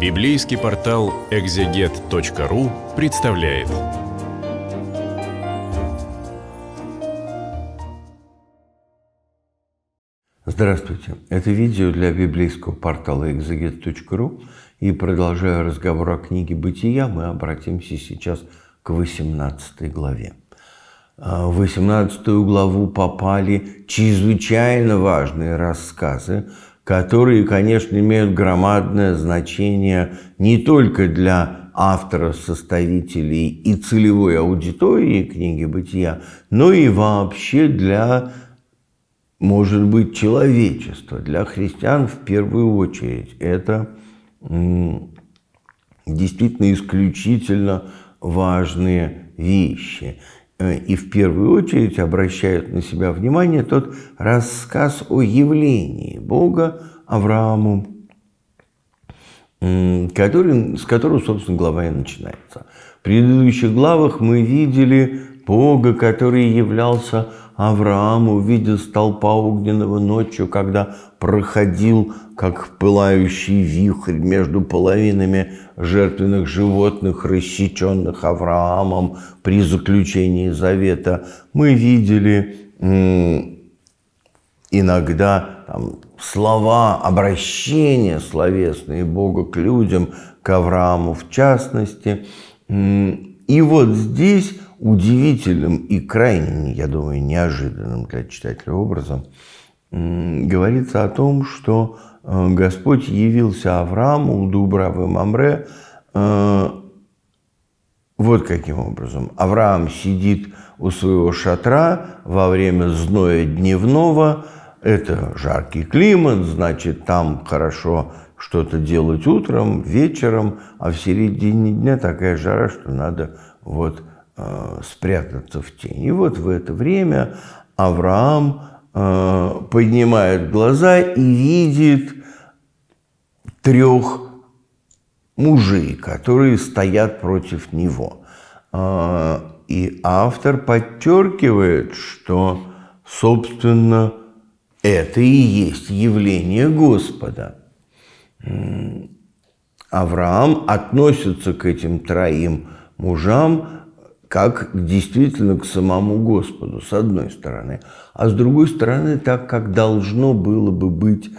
Библейский портал экзегет.ру представляет. Здравствуйте. Это видео для библейского портала экзегет.ру. И продолжая разговор о книге «Бытия», мы обратимся сейчас к 18 главе. А, в 18 главу попали чрезвычайно важные рассказы, которые, конечно, имеют громадное значение не только для авторов, составителей и целевой аудитории книги «Бытия», но и вообще для, может быть, человечества, для христиан в первую очередь. Это действительно исключительно важные вещи. Э, и в первую очередь обращают на себя внимание тот рассказ о явлении Бога Аврааму, который, с которого, собственно, глава и начинается. В предыдущих главах мы видели Бога, который являлся Аврааму в виде столпа огненного ночью, когда проходил, как пылающий вихрь между половинами жертвенных животных, рассеченных Авраамом при заключении завета. Мы видели иногда там, слова обращения словесные Бога к людям, к Аврааму в частности. И вот здесь удивительным и крайне, я думаю, неожиданным для читателя образом говорится о том, что э, Господь явился Аврааму у Дубравы Мамре э, вот каким образом. Авраам сидит у своего шатра во время зноя дневного. Это жаркий климат, значит, там хорошо что-то делать утром, вечером, а в середине дня такая жара, что надо вот Э, спрятаться в тень. И вот в это время Авраам э, поднимает глаза и видит трех мужей, которые стоят против него. Э, и автор подчеркивает, что, собственно, это и есть явление Господа. Авраам относится к этим троим мужам как действительно к самому Господу, с одной стороны. А с другой стороны, так, как должно было бы быть,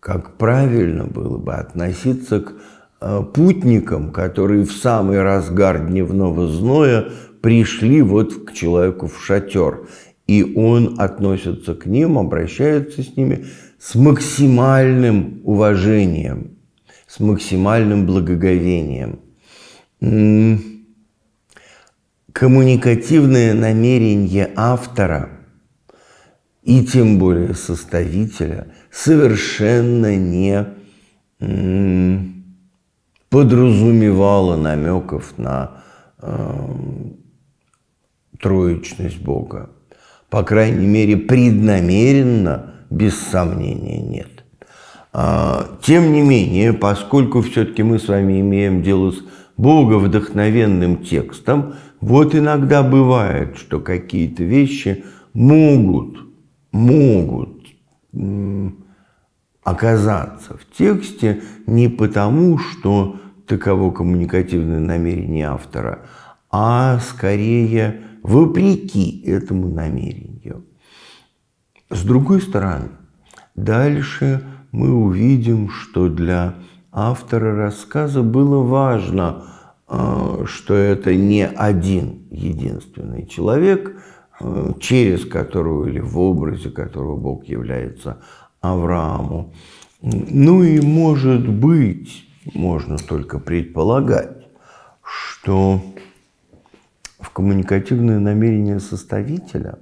как правильно было бы относиться к э, путникам, которые в самый разгар дневного зноя пришли вот к человеку в шатер. И он относится к ним, обращается с ними с максимальным уважением, с максимальным благоговением коммуникативное намерение автора и тем более составителя совершенно не подразумевало намеков на э, троечность Бога. По крайней мере, преднамеренно, без сомнения, нет. А, тем не менее, поскольку все-таки мы с вами имеем дело с боговдохновенным текстом, вот иногда бывает, что какие-то вещи могут, могут оказаться в тексте не потому, что таково коммуникативное намерение автора, а скорее вопреки этому намерению. С другой стороны, дальше мы увидим, что для автора рассказа было важно – что это не один единственный человек, э, через которого или в образе которого Бог является Аврааму. Ну и может быть, можно только предполагать, что в коммуникативное намерение составителя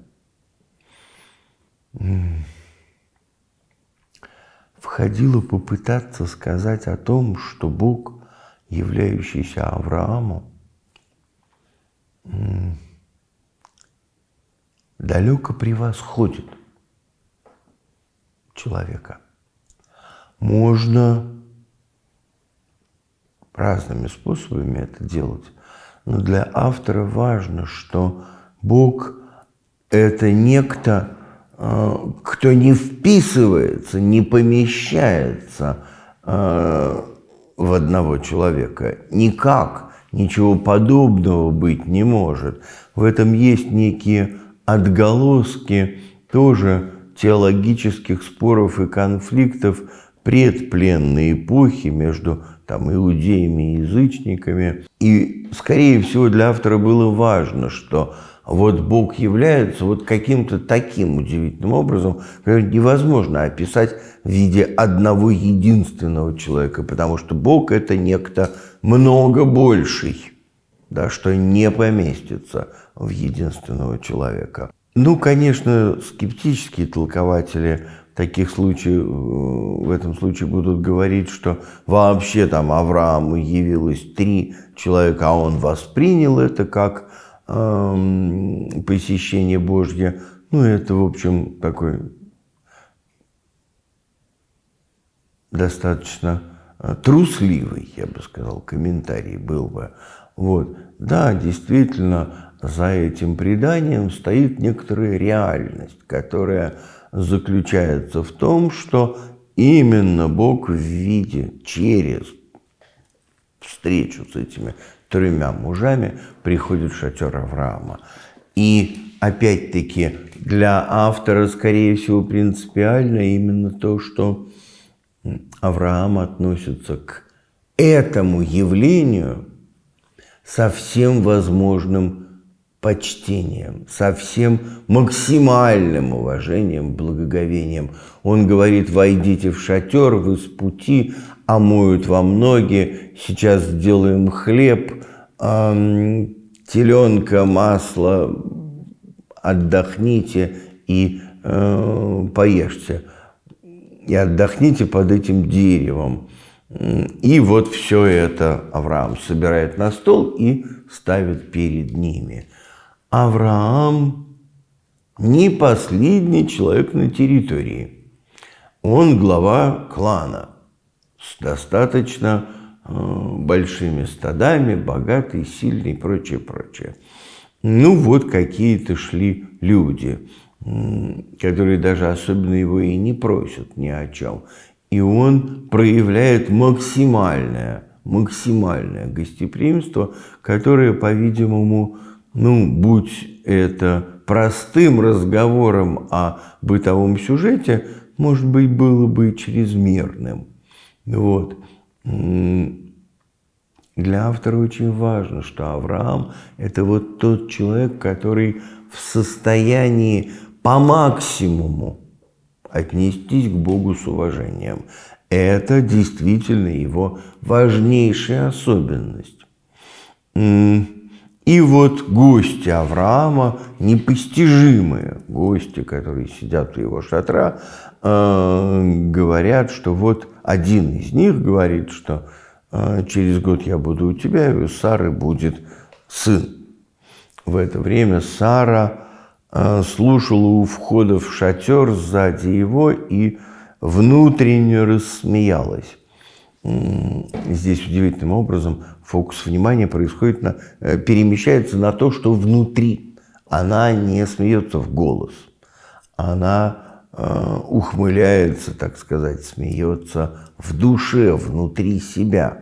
входило попытаться сказать о том, что Бог являющийся Аврааму, далеко превосходит человека. Можно разными способами это делать, но для автора важно, что Бог – это некто, э, кто не вписывается, не помещается э, в одного человека. Никак, ничего подобного быть не может. В этом есть некие отголоски тоже теологических споров и конфликтов предпленной эпохи между там, иудеями и язычниками. И, скорее всего, для автора было важно, что вот Бог является вот каким-то таким удивительным образом, который невозможно описать в виде одного единственного человека, потому что Бог – это некто много больший, да, что не поместится в единственного человека. Ну, конечно, скептические толкователи таких случаях, в этом случае будут говорить, что вообще там Аврааму явилось три человека, а он воспринял это как э, посещение Божье. Ну, это, в общем, такой достаточно э, трусливый, я бы сказал, комментарий был бы. Вот. Да, действительно, за этим преданием стоит некоторая реальность, которая заключается в том, что именно Бог в виде через встречу с этими тремя мужами приходит в шатер Авраама. И опять-таки для автора, скорее всего, принципиально именно то, что Авраам относится к этому явлению со всем возможным почтением, со всем максимальным уважением, благоговением. Он говорит, войдите в шатер, вы с пути, омоют вам ноги, сейчас сделаем хлеб, э, теленка, масло, отдохните и э, поешьте. И отдохните под этим деревом. И вот все это Авраам собирает на стол и ставит перед ними – Авраам не последний человек на территории. Он глава клана с достаточно э, большими стадами, богатый, сильный и прочее, прочее. Ну вот какие-то шли люди, которые даже особенно его и не просят ни о чем. И он проявляет максимальное, максимальное гостеприимство, которое, по-видимому, ну, будь это простым разговором о бытовом сюжете, может быть, было бы чрезмерным. Вот. Для автора очень важно, что Авраам – это вот тот человек, который в состоянии по максимуму отнестись к Богу с уважением. Это действительно его важнейшая особенность. И вот гости Авраама, непостижимые гости, которые сидят у его шатра, э, говорят, что вот один из них говорит, что э, через год я буду у тебя, и у Сары будет сын. В это время Сара э, слушала у входа в шатер сзади его и внутренне рассмеялась. Здесь удивительным образом фокус внимания происходит на, э, перемещается на то, что внутри. Она не смеется в голос. Она э, ухмыляется, так сказать, смеется в душе, внутри себя.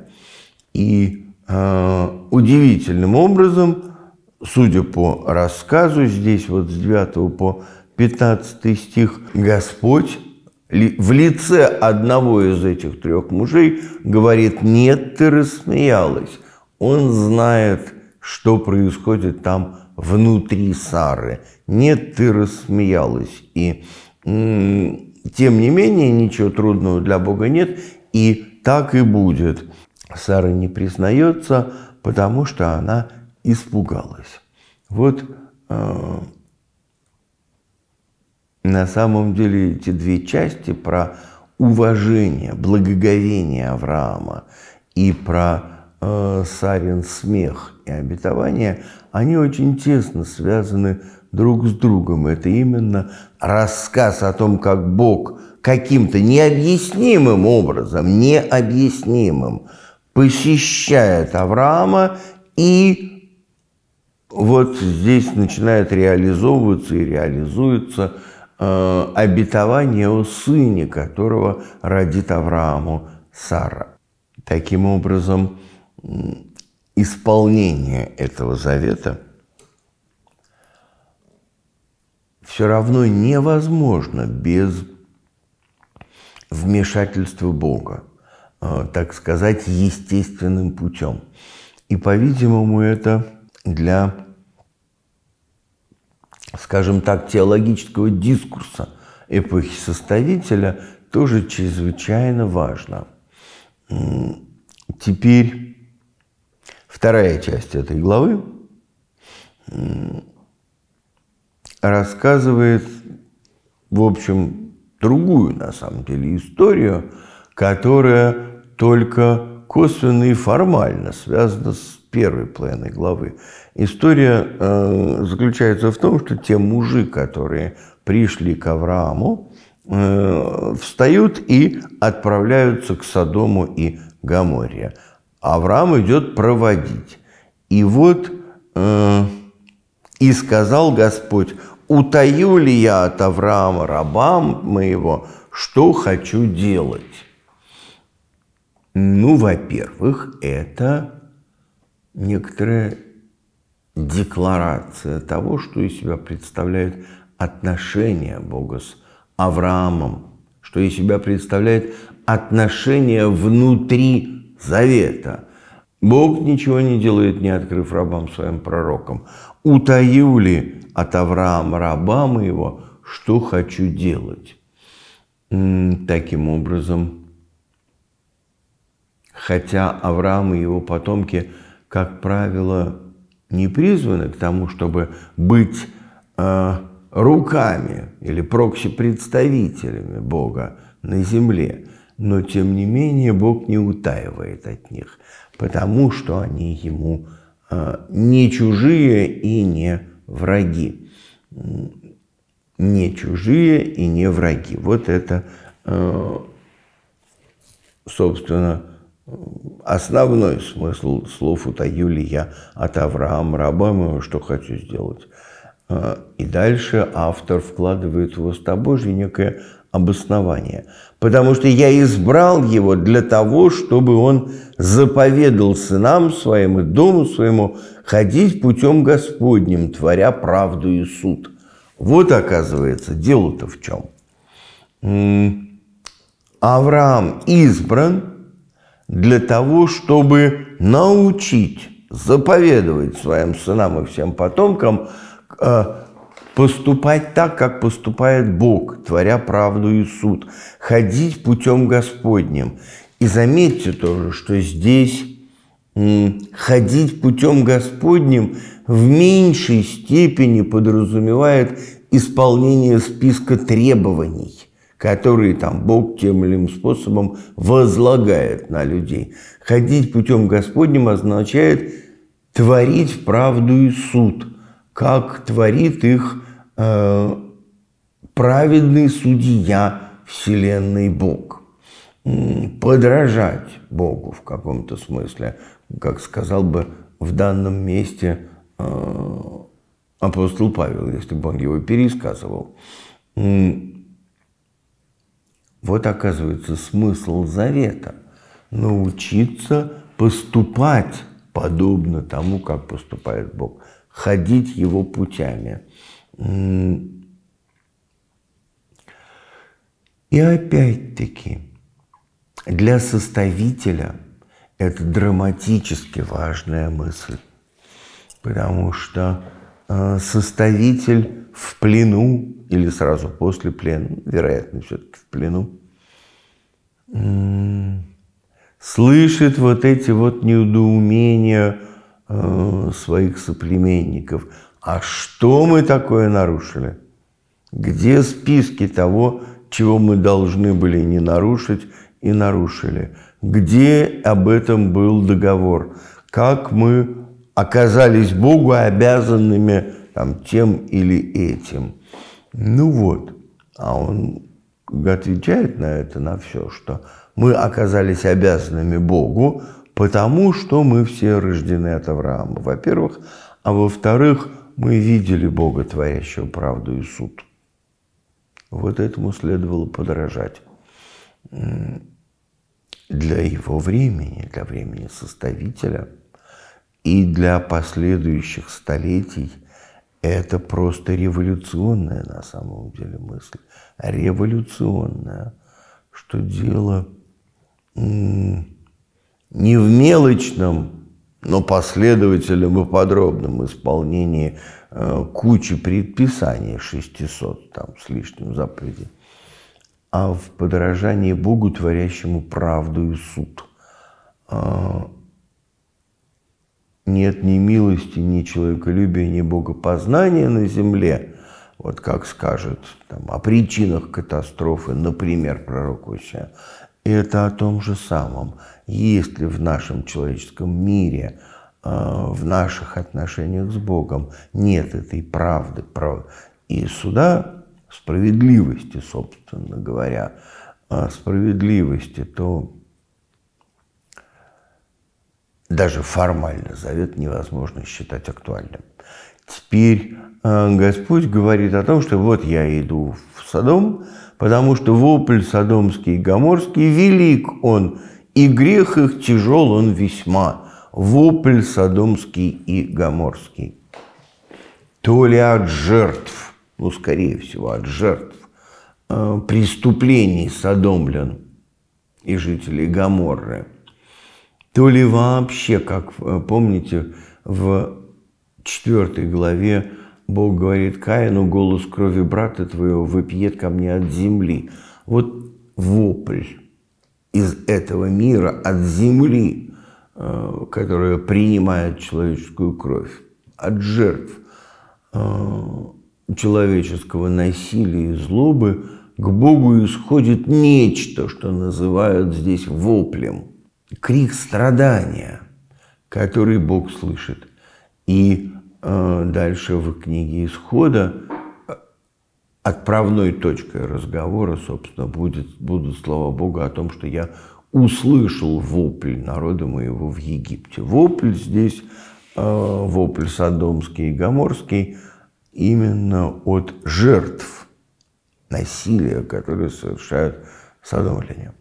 И э, удивительным образом, судя по рассказу, здесь вот с 9 по 15 стих, Господь в лице одного из этих трех мужей говорит, нет, ты рассмеялась. Он знает, что происходит там внутри Сары. Нет, ты рассмеялась. И тем не менее, ничего трудного для Бога нет, и так и будет. Сара не признается, потому что она испугалась. Вот э, на самом деле эти две части про уважение, благоговение Авраама и про э, Сарин смех и обетование, они очень тесно связаны друг с другом. Это именно рассказ о том, как Бог каким-то необъяснимым образом, необъяснимым посещает Авраама и вот здесь начинает реализовываться и реализуется Э, обетование о сыне, которого родит Аврааму Сара. Таким образом, исполнение этого завета все равно невозможно без вмешательства Бога, э, так сказать, естественным путем. И, по-видимому, это для, скажем так, теологического дискурса эпохи Составителя тоже чрезвычайно важно. Теперь вторая часть этой главы рассказывает, в общем, другую, на самом деле, историю, которая только косвенно и формально связана с первой половиной главы. История э, заключается в том, что те мужи, которые пришли к Аврааму, э, встают и отправляются к Содому и Гаморе. Авраам идет проводить. И вот э, «И сказал Господь, утаю ли я от Авраама, рабам моего, что хочу делать?» Ну, во-первых, это некоторая декларация того, что из себя представляет отношения Бога с Авраамом, что из себя представляет отношения внутри завета. Бог ничего не делает, не открыв рабам своим пророкам. Утаю ли от Авраама раба моего, что хочу делать? Таким образом, хотя Авраам и его потомки, как правило, не призваны к тому, чтобы быть э, руками или прокси-представителями Бога на земле, но тем не менее Бог не утаивает от них, потому что они ему э, не чужие и не враги. Не чужие и не враги. Вот это, э, собственно, основной смысл слов «утаю ли я от Авраама, раба моего, что хочу сделать». А, и дальше автор вкладывает в уста Божьи некое обоснование. Потому что я избрал его для того, чтобы он заповедал сынам своим и дому своему ходить путем Господним, творя правду и суд. Вот, оказывается, дело-то в чем. Авраам избран для того, чтобы научить, заповедовать своим сынам и всем потомкам э, поступать так, как поступает Бог, творя правду и суд, ходить путем Господним. И заметьте тоже, что здесь ходить путем Господним в меньшей степени подразумевает исполнение списка требований которые там Бог тем или иным способом возлагает на людей. Ходить путем Господним означает творить правду и суд, как творит их э, праведный судья Вселенной Бог. Подражать Богу в каком-то смысле, как сказал бы в данном месте э, апостол Павел, если бы он его пересказывал. Вот оказывается смысл завета – научиться поступать подобно тому, как поступает Бог, ходить Его путями. И опять-таки, для составителя это драматически важная мысль, потому что э, составитель в плену или сразу после плена, вероятно, все-таки в плену, слышит вот эти вот недоумения э, своих соплеменников. А что мы такое нарушили? Где списки того, чего мы должны были не нарушить и нарушили? Где об этом был договор? Как мы оказались Богу обязанными там, тем или этим? Ну вот, а он отвечает на это, на все, что мы оказались обязанными Богу, потому что мы все рождены от Авраама, во-первых, а во-вторых, мы видели Бога, творящего правду и суд. Вот этому следовало подражать. для его времени, для времени составителя и для последующих столетий это просто революционная на самом деле мысль. Революционная, что дело не в мелочном, но последовательном и подробном исполнении э, кучи предписаний 600 там, с лишним заповедей, а в подражании Богу, творящему правду и суд. А, нет ни милости, ни человеколюбия, ни богопознания на земле, вот как скажет там, о причинах катастрофы, например, пророк Исия, это о том же самом. Если в нашем человеческом мире, а, в наших отношениях с Богом? Нет этой правды и суда, справедливости, собственно говоря, справедливости, то даже формально завет невозможно считать актуальным. Теперь э, Господь говорит о том, что вот я иду в Содом, потому что вопль содомский и гоморский велик он, и грех их тяжел он весьма. Вопль содомский и гоморский. То ли от жертв, ну, скорее всего, от жертв э, преступлений Содомлян и жителей Гаморры, то ли вообще, как э, помните, в четвертой главе Бог говорит Каину, голос крови брата твоего выпьет ко мне от земли. Вот вопль из этого мира, от земли, э, которая принимает человеческую кровь, от жертв, человеческого насилия и злобы к Богу исходит нечто, что называют здесь воплем. Крик страдания, который Бог слышит. И э, дальше в книге Исхода э, отправной точкой разговора, собственно, будет, будут слова Бога о том, что я услышал вопль народа моего в Египте. Вопль здесь, э, вопль Содомский и Гоморский – именно от жертв насилия, которые совершают садомляне.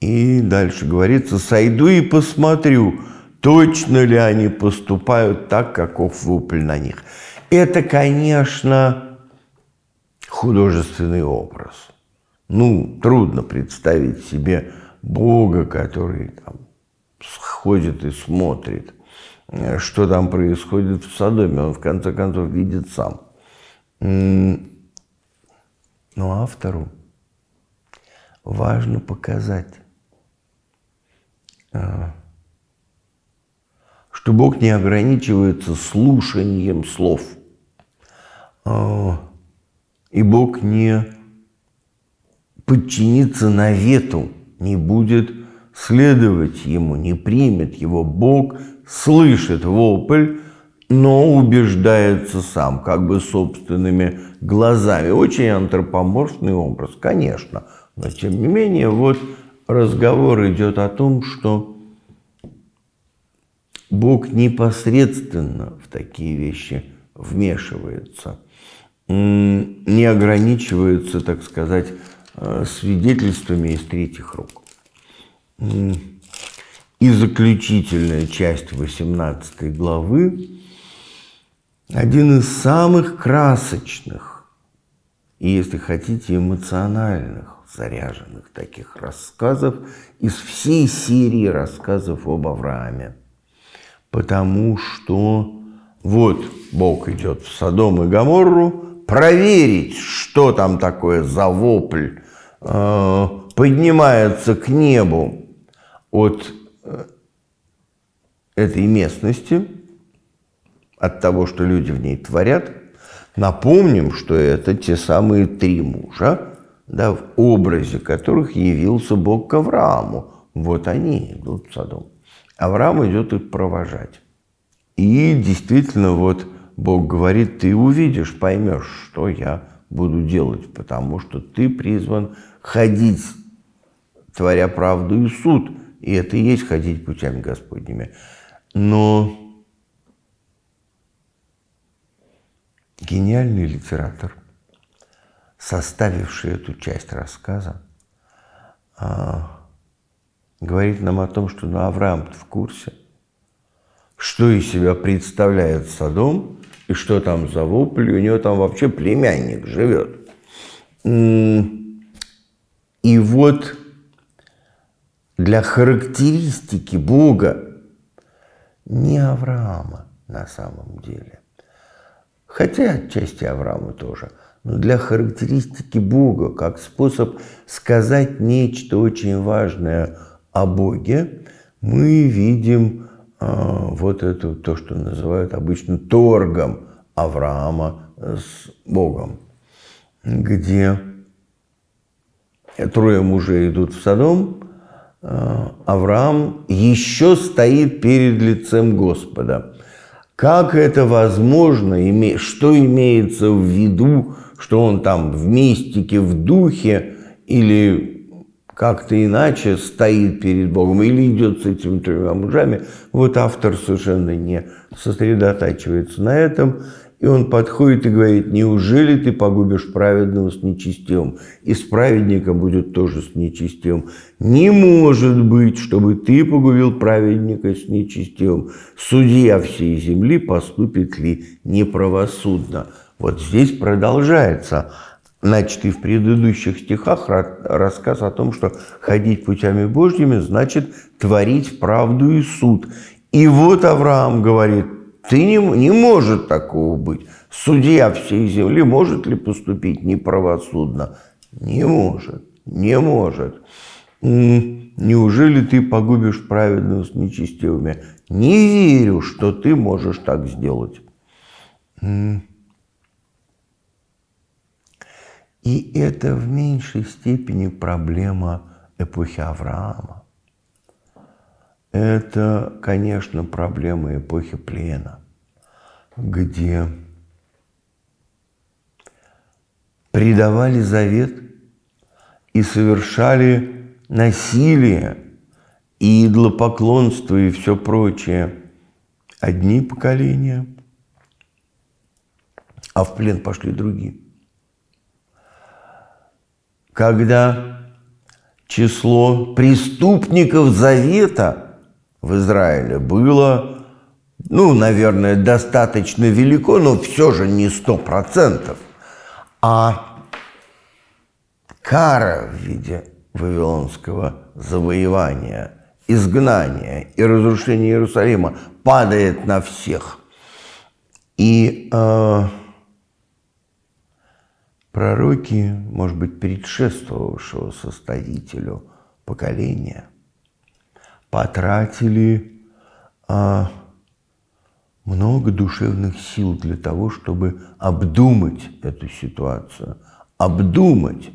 И дальше говорится, сойду и посмотрю, точно ли они поступают так, каков вопль на них. Это, конечно, художественный образ. Ну, трудно представить себе Бога, который там сходит и смотрит – что там происходит в Содоме, он в конце концов видит сам. Но автору важно показать, а, что Бог не ограничивается слушанием слов, а, и Бог не подчинится навету, не будет следовать ему, не примет его. Бог слышит вопль, но убеждается сам, как бы собственными глазами. Очень антропоморфный образ, конечно. Но тем не менее, вот разговор идет о том, что Бог непосредственно в такие вещи вмешивается, не ограничивается, так сказать, э, свидетельствами из третьих рук. И заключительная часть 18 главы – один из самых красочных и, если хотите, эмоциональных, заряженных таких рассказов из всей серии рассказов об Аврааме. Потому что вот Бог идет в Содом и Гоморру проверить, что там такое за вопль, э, поднимается к небу от этой местности, от того, что люди в ней творят. Напомним, что это те самые три мужа, да, в образе которых явился Бог к Аврааму. Вот они идут в Содом. Авраам идет их провожать. И действительно, вот Бог говорит, ты увидишь, поймешь, что я буду делать, потому что ты призван ходить, творя правду и суд. И это и есть ходить путями Господними. Но гениальный литератор, составивший эту часть рассказа, а, говорит нам о том, что ну, Авраам в курсе, что из себя представляет Содом, и что там за вопль, у него там вообще племянник живет. И вот для характеристики Бога не Авраама на самом деле, хотя отчасти Авраама тоже, но для характеристики Бога, как способ сказать нечто очень важное о Боге, мы видим а, вот это то, что называют обычно торгом Авраама с Богом, где трое мужей идут в Содом, а, Авраам еще стоит перед лицем Господа. Как это возможно, что имеется в виду, что он там в мистике, в духе или как-то иначе стоит перед Богом или идет с этими тремя мужами, вот автор совершенно не сосредотачивается на этом, и он подходит и говорит, неужели ты погубишь праведного с нечестивым, и с праведником будет тоже с нечестивым. Не может быть, чтобы ты погубил праведника с нечестивым. Судья всей земли поступит ли неправосудно. Вот здесь продолжается начатый в предыдущих стихах рассказ о том, что ходить путями Божьими значит творить правду и суд. И вот Авраам говорит, ты не, не может такого быть. Судья всей земли может ли поступить неправосудно? Не может, не может. Неужели ты погубишь праведного с нечестивыми? Не верю, что ты можешь так сделать. И это в меньшей степени проблема эпохи Авраама. Это, конечно, проблема эпохи плена, где предавали завет и совершали насилие и идолопоклонство и все прочее одни поколения, а в плен пошли другие когда число преступников Завета в Израиле было, ну, наверное, достаточно велико, но все же не сто процентов. А кара в виде вавилонского завоевания, изгнания и разрушения Иерусалима падает на всех. И э, Пророки, может быть, предшествовавшего составителю поколения, потратили а, много душевных сил для того, чтобы обдумать эту ситуацию, обдумать,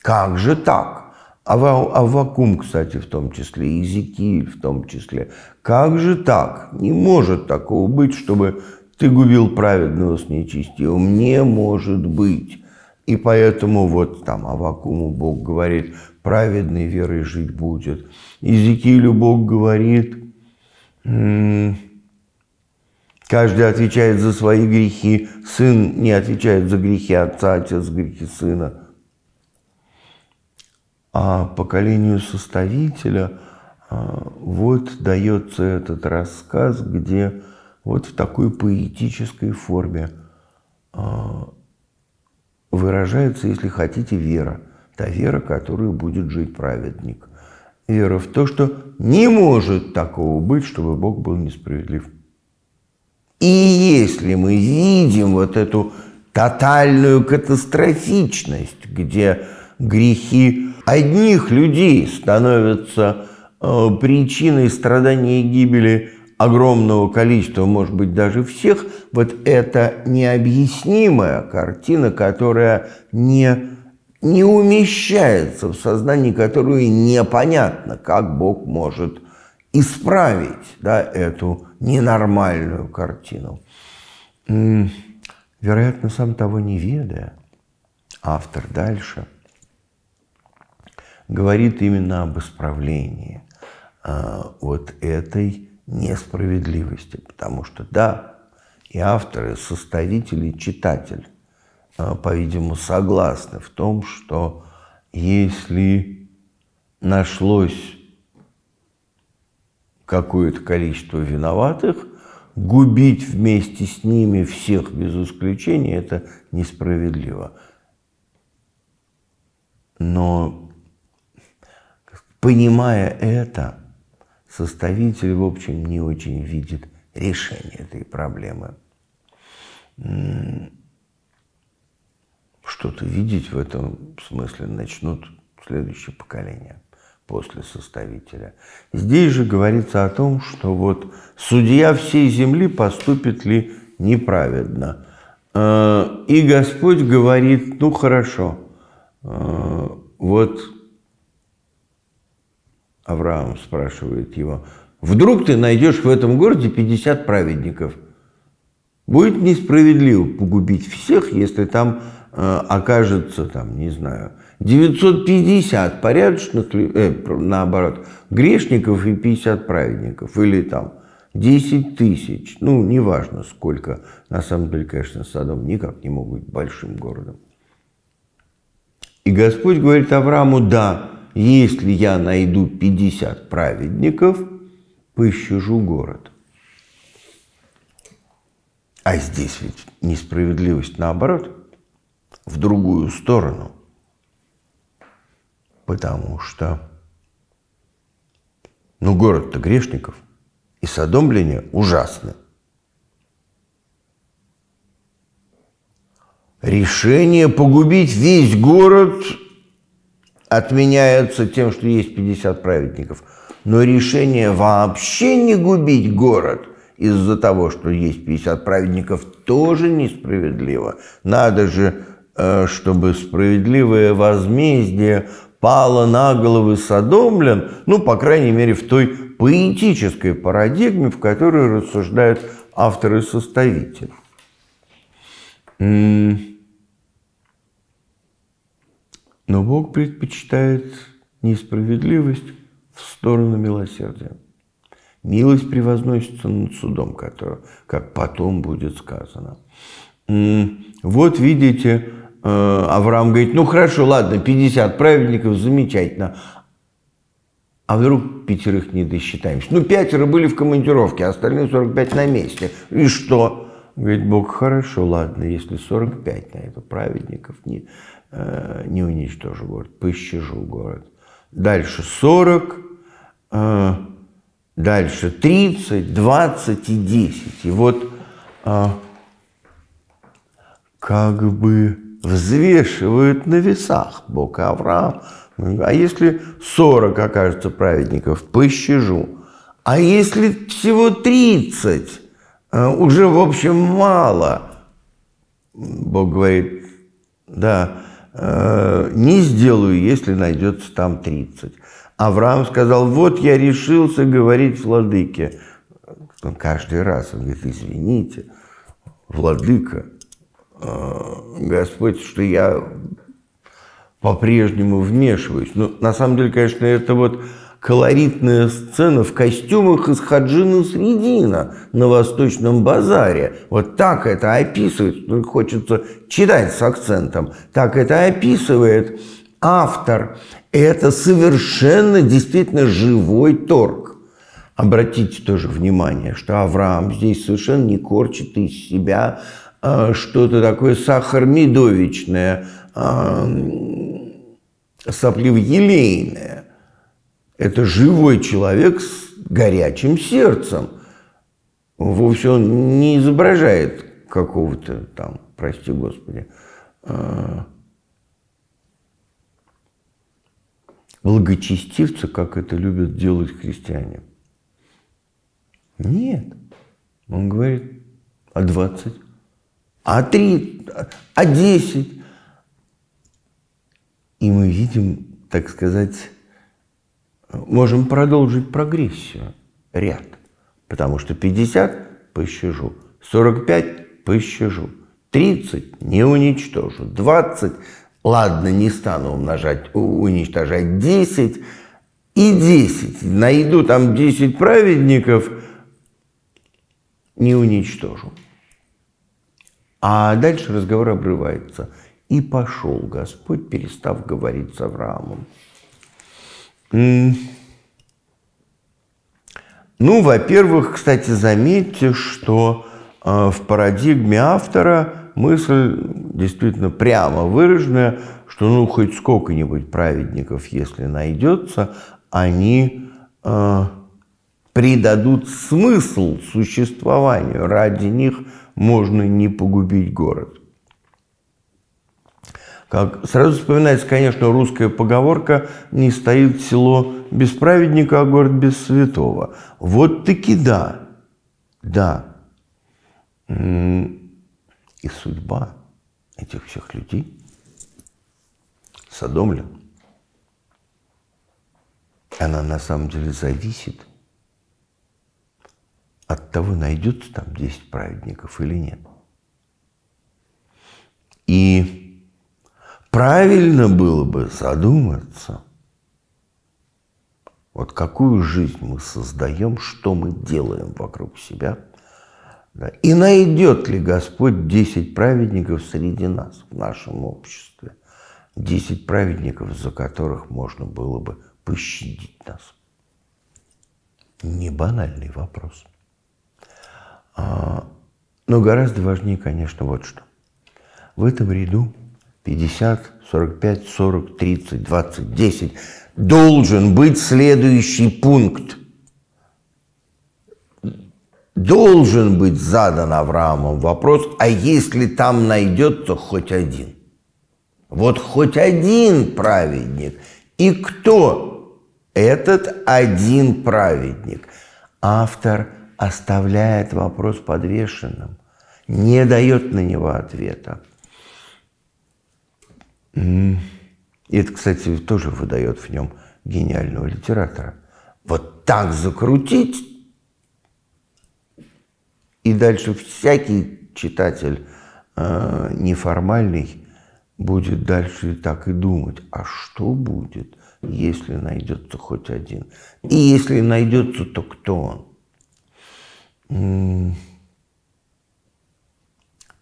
как же так? Аввакум, кстати, в том числе, Иезекииль в том числе. Как же так? Не может такого быть, чтобы ты губил праведного с нечестивым. Не может быть. И поэтому вот там Авакуму Бог говорит, праведной верой жить будет. Иезекиилю Бог говорит, каждый отвечает за свои грехи, сын не отвечает за грехи отца, отец за грехи сына. А поколению составителя а, вот дается этот рассказ, где вот в такой поэтической форме а, выражается, если хотите, вера. Та вера, которую будет жить праведник. Вера в то, что не может такого быть, чтобы Бог был несправедлив. И если мы видим вот эту тотальную катастрофичность, где грехи одних людей становятся э, причиной страдания и гибели огромного количества, может быть, даже всех, вот эта необъяснимая картина, которая не, не умещается в сознании, которую непонятно, как Бог может исправить да, эту ненормальную картину. Вероятно, сам того не ведая, автор дальше говорит именно об исправлении а, вот этой несправедливости. Потому что, да, и автор, и составитель, и читатель, а, по-видимому, согласны в том, что если нашлось какое-то количество виноватых, губить вместе с ними всех без исключения – это несправедливо. Но, понимая это, составитель, в общем, не очень видит решение этой проблемы. Что-то видеть в этом смысле начнут следующее поколение после составителя. Здесь же говорится о том, что вот судья всей земли поступит ли неправедно. Э, и Господь говорит, ну хорошо, э, вот Авраам спрашивает его, вдруг ты найдешь в этом городе 50 праведников. Будет несправедливо погубить всех, если там э, окажется, там, не знаю, 950 порядочных, э, наоборот, грешников и 50 праведников. Или там 10 тысяч. Ну, неважно сколько. На самом деле, конечно, Содом никак не мог быть большим городом. И Господь говорит Аврааму, да, если я найду 50 праведников, пощажу город. А здесь ведь несправедливость наоборот, в другую сторону – Потому что, ну, город-то грешников, и содомление ужасно. Решение погубить весь город отменяется тем, что есть 50 праведников. Но решение вообще не губить город из-за того, что есть 50 праведников, тоже несправедливо. Надо же, э, чтобы справедливое возмездие пала на головы содомлян, ну, по крайней мере, в той поэтической парадигме, в которой рассуждают авторы-составители. Но Бог предпочитает несправедливость в сторону милосердия. Милость превозносится над судом, который, как потом будет сказано. Вот видите, Э, Авраам говорит, ну хорошо, ладно, 50 праведников, замечательно. А вдруг пятерых не досчитаемся? Ну, пятеро были в командировке, а остальные 45 на месте. И что? Говорит, Бог, хорошо, ладно, если 45 на это праведников не, э, не уничтожу город, пощажу город. Дальше 40, э, дальше 30, 20 и 10. И вот э, как бы взвешивают на весах Бог Авраам. А если 40 окажется праведников, пощажу. А если всего 30, э, уже, в общем, мало. Бог говорит, да, не сделаю, если найдется там 30. Авраам сказал, вот я решился говорить владыке. Он каждый раз, он говорит, извините, владыка, Э, Господь, что я по-прежнему вмешиваюсь. Ну, на самом деле, конечно, это вот колоритная сцена в костюмах из Хаджина Средина на Восточном базаре. Вот так это описывает, ну, хочется читать с акцентом, так это описывает автор. Это совершенно действительно живой торг. Обратите тоже внимание, что Авраам здесь совершенно не корчит из себя а, что-то такое сахар-медовичное, а, сопливо-елейное. Это живой человек с горячим сердцем. Вовсе он не изображает какого-то там, прости господи, а, благочестивца, как это любят делать христиане. Нет. Он говорит о 20 а три, а десять. И мы видим, так сказать, можем продолжить прогрессию, ряд. Потому что 50 пощажу, 45 пощажу, 30 не уничтожу, 20 ладно, не стану умножать, уничтожать, 10 и 10. Найду там 10 праведников, не уничтожу. А дальше разговор обрывается. И пошел Господь, перестав говорить с Авраамом. Ну, во-первых, кстати, заметьте, что э, в парадигме автора мысль действительно прямо выраженная, что ну хоть сколько-нибудь праведников, если найдется, они э, придадут смысл существованию. Ради них можно не погубить город. Как сразу вспоминается, конечно, русская поговорка «не стоит село без праведника, а город без святого». Вот таки да, да. И судьба этих всех людей, Содомлян, она на самом деле зависит от того, найдется там 10 праведников или нет. И правильно было бы задуматься, вот какую жизнь мы создаем, что мы делаем вокруг себя. Да, и найдет ли Господь 10 праведников среди нас, в нашем обществе. 10 праведников, за которых можно было бы пощадить нас. Не банальный вопрос. А, но гораздо важнее, конечно, вот что. В этом ряду 50, 45, 40, 30, 20, 10 должен быть следующий пункт. Должен быть задан Авраамом вопрос, а если там найдется хоть один? Вот хоть один праведник. И кто этот один праведник? Автор – оставляет вопрос подвешенным, не дает на него ответа. И это, кстати, тоже выдает в нем гениального литератора. Вот так закрутить, и дальше всякий читатель э, неформальный будет дальше так и думать, а что будет, если найдется хоть один? И если найдется, то кто он?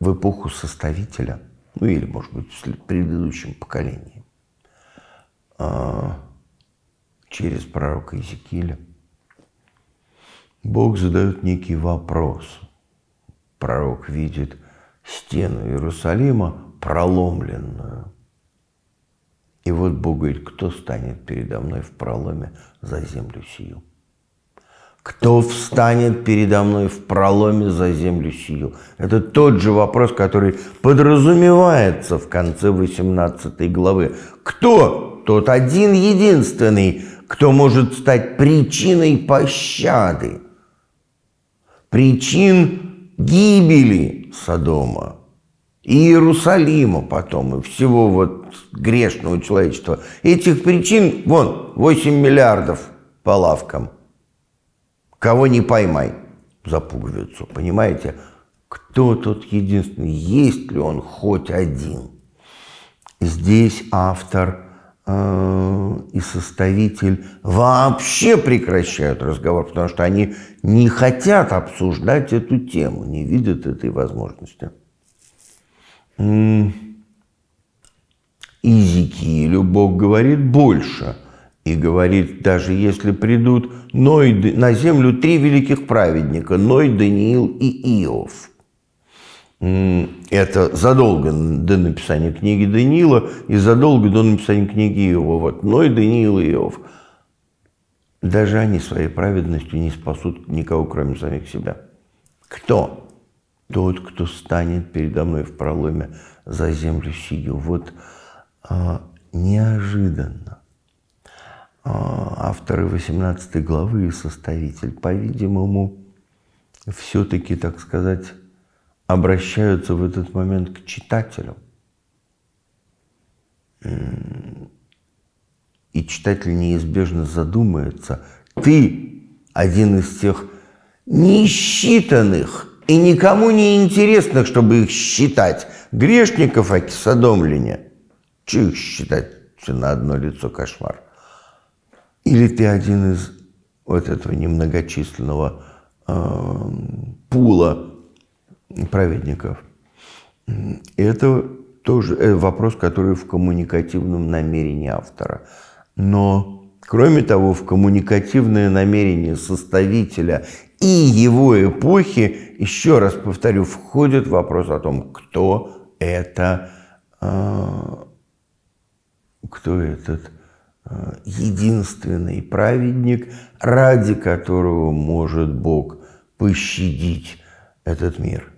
в эпоху составителя, ну или, может быть, в предыдущем поколении, а, через пророка Иезекииля, Бог задает некий вопрос. Пророк видит стену Иерусалима проломленную. И вот Бог говорит, кто станет передо мной в проломе за землю сию? Кто встанет передо мной в проломе за землю сию? Это тот же вопрос, который подразумевается в конце 18 главы. Кто? Тот один единственный, кто может стать причиной пощады, причин гибели Содома и Иерусалима потом, и всего вот грешного человечества. Этих причин, вон, 8 миллиардов по лавкам – Кого не поймай за пуговицу, понимаете? Кто тот единственный? Есть ли он хоть один? Здесь автор э, и составитель вообще прекращают разговор, потому что они не хотят обсуждать эту тему, не видят этой возможности. Изикиилю Бог говорит больше – и говорит, даже если придут Ной, на землю три великих праведника, Ной, Даниил и Иов. Это задолго до написания книги Даниила и задолго до написания книги Иова. Вот Ной, Даниил и Иов. Даже они своей праведностью не спасут никого, кроме самих себя. Кто? Тот, кто станет передо мной в проломе за землю сию. Вот а, неожиданно авторы 18 главы и составитель, по-видимому, все-таки, так сказать, обращаются в этот момент к читателю. И читатель неизбежно задумается, ты один из тех несчитанных и никому не интересных, чтобы их считать, грешников, аки содомляне. Че их считать? Все на одно лицо кошмар. Или ты один из вот этого немногочисленного э, пула праведников. Это тоже это вопрос, который в коммуникативном намерении автора. Но Кроме того, в коммуникативное намерение составителя и его эпохи, еще раз повторю, входит вопрос о том, кто это, а, кто этот единственный праведник, ради которого может Бог пощадить этот мир.